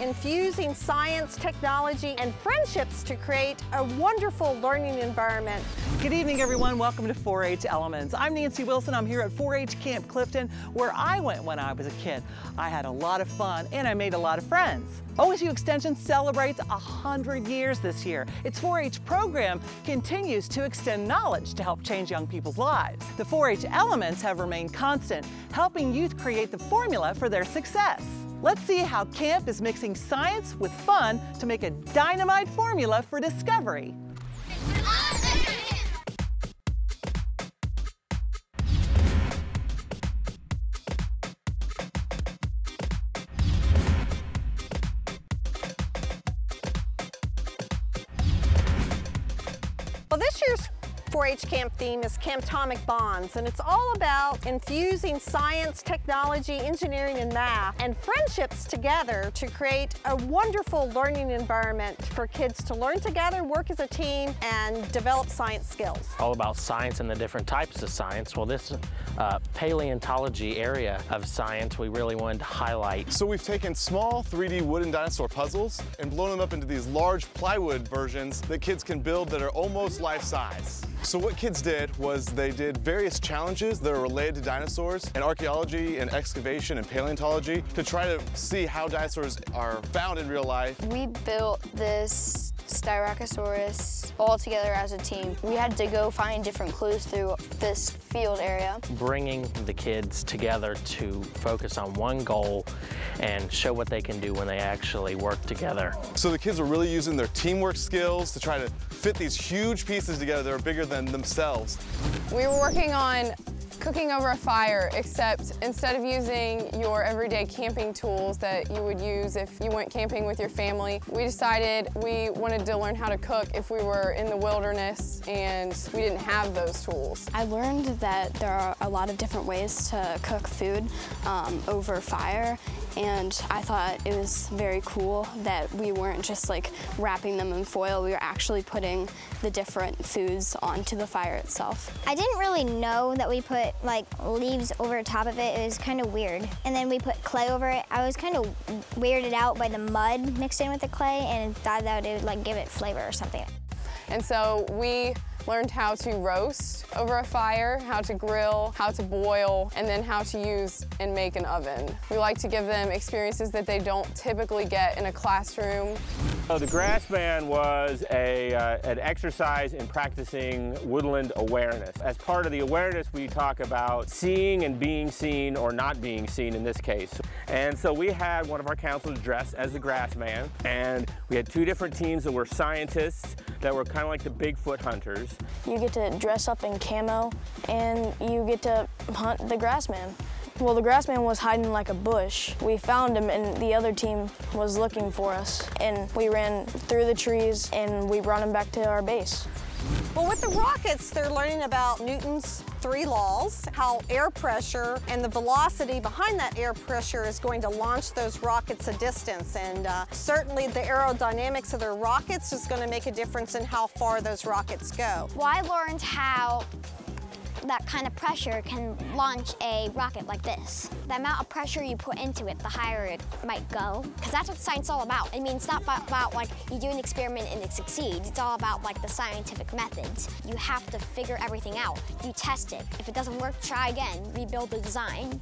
infusing science, technology, and friendships to create a wonderful learning environment. Good evening, everyone. Welcome to 4-H Elements. I'm Nancy Wilson. I'm here at 4-H Camp Clifton, where I went when I was a kid. I had a lot of fun, and I made a lot of friends. OSU Extension celebrates 100 years this year. Its 4-H program continues to extend knowledge to help change young people's lives. The 4-H elements have remained constant, helping youth create the formula for their success. Let's see how camp is mixing science with fun to make a dynamite formula for discovery. Well, this year's 4-H camp theme is Camptomic Bonds, and it's all about infusing science, technology, engineering, and math, and friendships together to create a wonderful learning environment for kids to learn together, work as a team, and develop science skills. All about science and the different types of science. Well, this uh, paleontology area of science we really wanted to highlight. So we've taken small 3D wooden dinosaur puzzles and blown them up into these large plywood versions that kids can build that are almost life-size. So what kids did was they did various challenges that are related to dinosaurs and archaeology and excavation and paleontology to try to see how dinosaurs are found in real life. We built this Styracosaurus all together as a team. We had to go find different clues through this field area. Bringing the kids together to focus on one goal and show what they can do when they actually work together. So the kids are really using their teamwork skills to try to fit these huge pieces together that are bigger than themselves. We were working on cooking over a fire, except instead of using your everyday camping tools that you would use if you went camping with your family, we decided we wanted to learn how to cook if we were in the wilderness and we didn't have those tools. I learned that there are a lot of different ways to cook food um, over fire and I thought it was very cool that we weren't just like wrapping them in foil, we were actually putting the different foods onto the fire itself. I didn't really know that we put like leaves over top of it. It was kind of weird. And then we put clay over it. I was kind of weirded out by the mud mixed in with the clay and thought that it would like give it flavor or something. And so we learned how to roast over a fire, how to grill, how to boil, and then how to use and make an oven. We like to give them experiences that they don't typically get in a classroom. So the grass band was a, uh, an exercise in practicing woodland awareness. As part of the awareness, we talk about seeing and being seen or not being seen in this case. And so we had one of our counselors dressed as the grass man, and we had two different teams that were scientists that were kind of like the Bigfoot hunters. You get to dress up in camo and you get to hunt the grassman. Well, the grassman was hiding in like a bush. We found him and the other team was looking for us. And we ran through the trees and we brought him back to our base. Well, with the rockets, they're learning about Newton's three laws, how air pressure and the velocity behind that air pressure is going to launch those rockets a distance. And uh, certainly the aerodynamics of their rockets is going to make a difference in how far those rockets go. Well, I learned how that kind of pressure can launch a rocket like this. The amount of pressure you put into it, the higher it might go. Because that's what science is all about. I mean, it's not about, like you do an experiment and it succeeds. It's all about like the scientific methods. You have to figure everything out. You test it. If it doesn't work, try again, rebuild the design.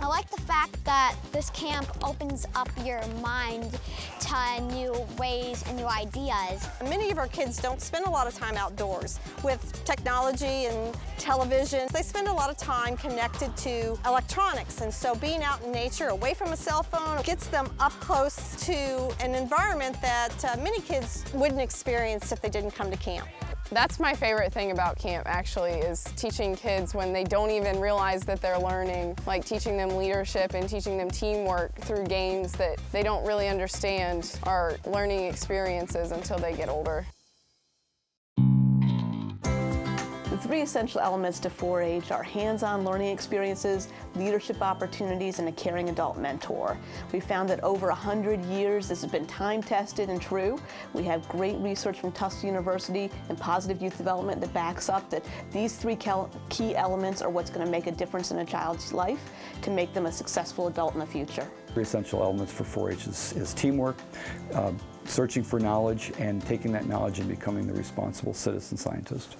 I like the fact that this camp opens up your mind to new ways and new ideas. Many of our kids don't spend a lot of time outdoors with technology and television. They spend a lot of time connected to electronics, and so being out in nature, away from a cell phone, gets them up close to an environment that uh, many kids wouldn't experience if they didn't come to camp. That's my favorite thing about camp, actually, is teaching kids when they don't even realize that they're learning, like teaching them leadership and teaching them teamwork through games that they don't really understand are learning experiences until they get older. Three essential elements to 4-H are hands-on learning experiences, leadership opportunities, and a caring adult mentor. We found that over 100 years this has been time-tested and true. We have great research from Tufts University and Positive Youth Development that backs up that these three key elements are what's going to make a difference in a child's life to make them a successful adult in the future. Three essential elements for 4-H is, is teamwork, uh, searching for knowledge, and taking that knowledge and becoming the responsible citizen scientist.